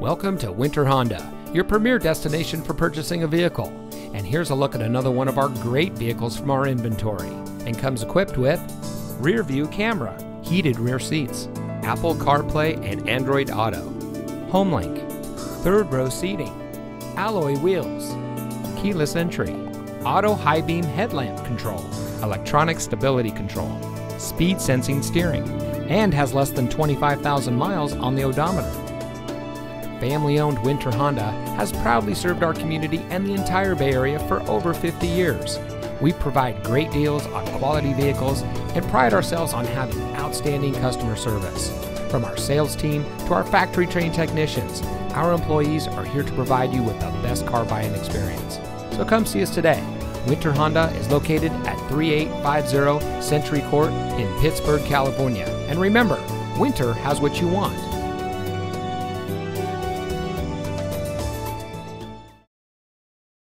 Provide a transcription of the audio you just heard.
Welcome to Winter Honda, your premier destination for purchasing a vehicle. And here's a look at another one of our great vehicles from our inventory. And comes equipped with rear view camera, heated rear seats, Apple CarPlay and Android Auto, HomeLink, third row seating, alloy wheels, keyless entry, auto high beam headlamp control, electronic stability control, speed sensing steering, and has less than 25,000 miles on the odometer. Family owned Winter Honda has proudly served our community and the entire Bay Area for over 50 years. We provide great deals on quality vehicles and pride ourselves on having outstanding customer service. From our sales team to our factory trained technicians, our employees are here to provide you with the best car buying experience. So come see us today. Winter Honda is located at 3850 Century Court in Pittsburg, California. And remember, winter has what you want